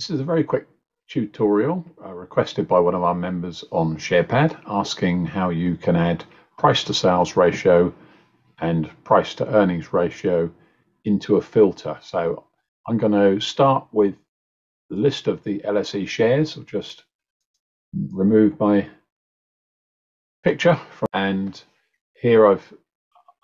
This is a very quick tutorial uh, requested by one of our members on SharePad asking how you can add price to sales ratio and price to earnings ratio into a filter. So I'm going to start with the list of the LSE shares. I'll just remove my picture from, and here I've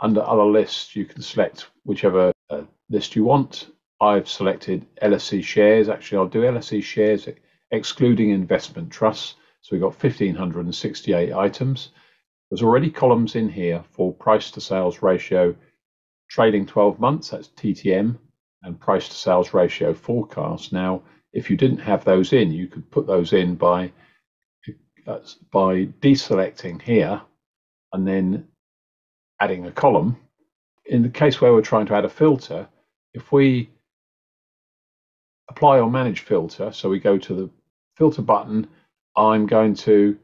under other lists you can select whichever uh, list you want I've selected LSE shares. Actually, I'll do LSE shares excluding investment trusts. So we've got 1,568 items. There's already columns in here for price to sales ratio trading 12 months, that's TTM, and price to sales ratio forecast. Now, if you didn't have those in, you could put those in by, by deselecting here and then adding a column. In the case where we're trying to add a filter, if we apply or manage filter. So we go to the filter button. I'm going to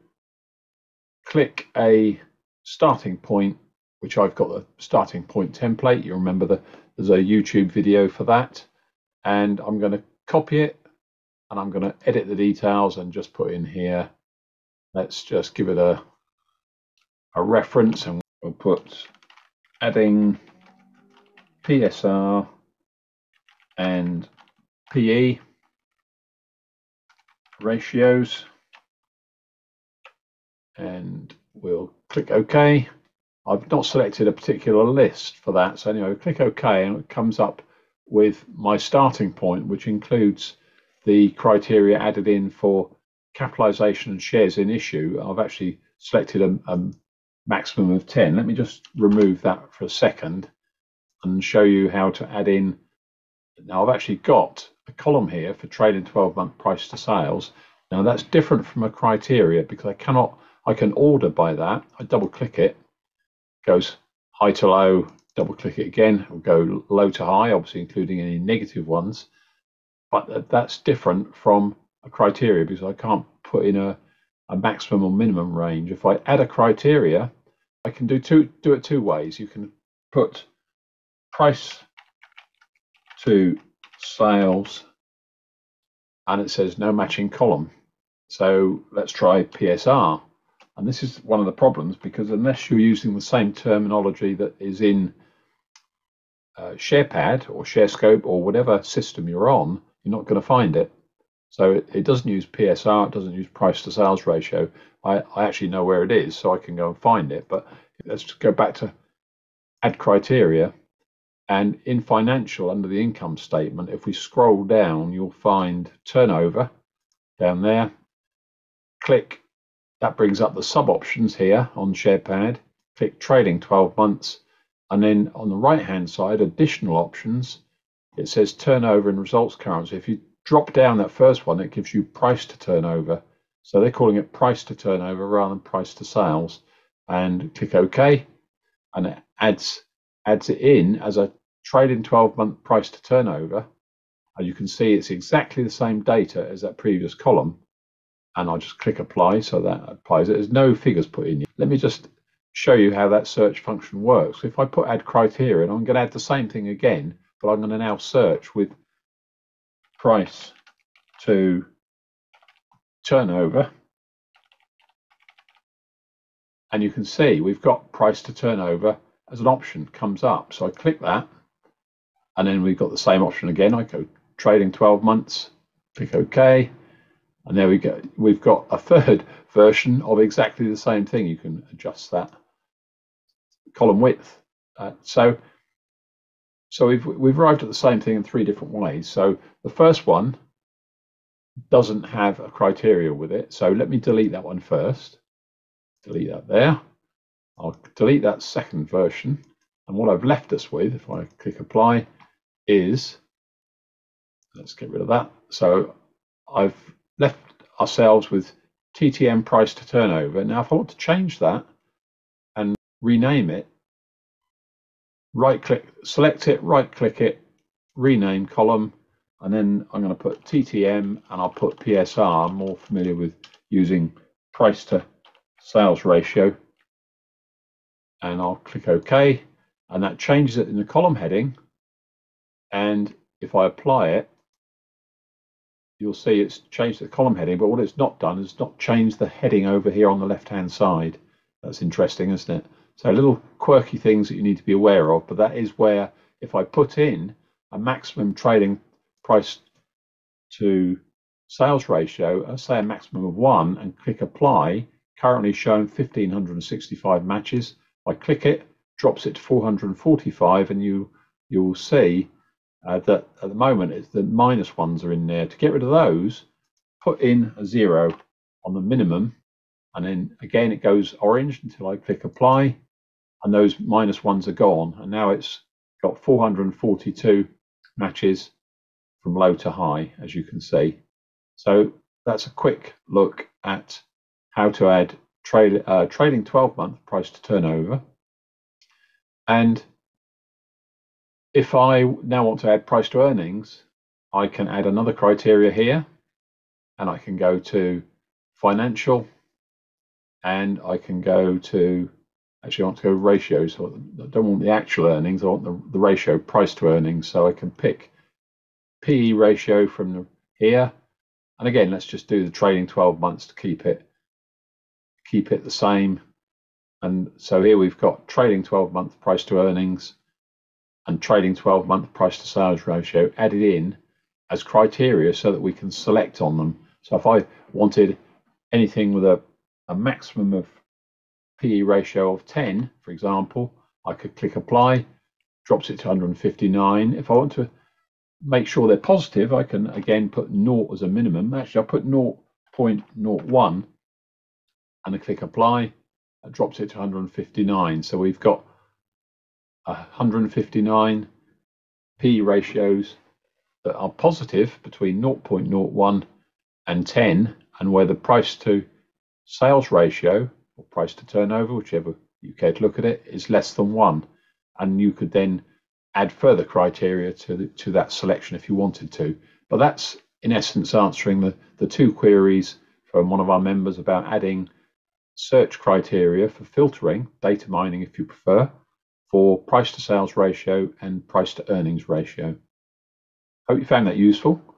click a starting point, which I've got the starting point template. You remember that there's a YouTube video for that. And I'm going to copy it and I'm going to edit the details and just put in here. Let's just give it a, a reference and we'll put adding PSR and PE ratios and we'll click OK. I've not selected a particular list for that. So anyway, click OK and it comes up with my starting point, which includes the criteria added in for capitalization and shares in issue. I've actually selected a, a maximum of 10. Let me just remove that for a second and show you how to add in. Now I've actually got a column here for trading 12 month price to sales. Now that's different from a criteria because I cannot, I can order by that. I double click it, goes high to low, double click it again, it'll go low to high, obviously including any negative ones. But that's different from a criteria because I can't put in a, a maximum or minimum range. If I add a criteria, I can do two do it two ways. You can put price to sales and it says no matching column. So let's try PSR. And this is one of the problems because unless you're using the same terminology that is in uh, SharePad or ShareScope or whatever system you're on, you're not going to find it. So it, it, doesn't use PSR, it doesn't use price to sales ratio. I, I actually know where it is, so I can go and find it. But let's go back to add criteria. And in financial, under the income statement, if we scroll down, you'll find turnover down there. Click, that brings up the sub options here on SharePad. Click trading 12 months. And then on the right hand side, additional options, it says turnover and results currency. If you drop down that first one, it gives you price to turnover. So they're calling it price to turnover rather than price to sales. And click OK, and it adds adds it in as a trading 12 month price to turnover. And you can see it's exactly the same data as that previous column. And I'll just click apply so that applies it. There's no figures put in. Let me just show you how that search function works. If I put add criteria, I'm going to add the same thing again, but I'm going to now search with price to turnover. And you can see we've got price to turnover as an option comes up. So I click that and then we've got the same option again. I go trading 12 months, click OK. And there we go. We've got a third version of exactly the same thing. You can adjust that column width. Uh, so so we've, we've arrived at the same thing in three different ways. So the first one doesn't have a criteria with it. So let me delete that one first. Delete that there. I'll delete that second version. And what I've left us with, if I click apply, is, let's get rid of that. So I've left ourselves with TTM price to turnover. Now, if I want to change that and rename it, right click, select it, right click it, rename column, and then I'm going to put TTM and I'll put PSR. I'm more familiar with using price to sales ratio. And I'll click OK. And that changes it in the column heading and if I apply it, you'll see it's changed the column heading, but what it's not done is not changed the heading over here on the left-hand side. That's interesting, isn't it? So little quirky things that you need to be aware of, but that is where if I put in a maximum trading price to sales ratio, uh, say a maximum of one, and click apply, currently showing 1565 matches. I click it, drops it to 445, and you you'll see uh, that at the moment it's the minus ones are in there. To get rid of those, put in a zero on the minimum, and then again it goes orange until I click apply, and those minus ones are gone. And now it's got 442 matches from low to high, as you can see. So that's a quick look at how to add trade, uh, trailing 12 month price to turnover. And if I now want to add price to earnings, I can add another criteria here and I can go to financial and I can go to actually I want to go ratios. So I don't want the actual earnings, I want the, the ratio price to earnings. So I can pick PE ratio from the, here. And again, let's just do the trailing 12 months to keep it keep it the same. And so here we've got trailing 12 month price to earnings and trading 12 month price to sales ratio added in as criteria so that we can select on them. So if I wanted anything with a, a maximum of PE ratio of 10, for example, I could click apply, drops it to 159. If I want to make sure they're positive, I can again put 0 as a minimum. Actually, I'll put 0.01 and I click apply. It drops it to 159. So we've got 159 PE ratios that are positive between 0.01 and 10, and where the price to sales ratio or price to turnover, whichever you care to look at it, is less than one. And you could then add further criteria to, the, to that selection if you wanted to. But that's in essence answering the, the two queries from one of our members about adding search criteria for filtering, data mining if you prefer, for price to sales ratio and price to earnings ratio. Hope you found that useful.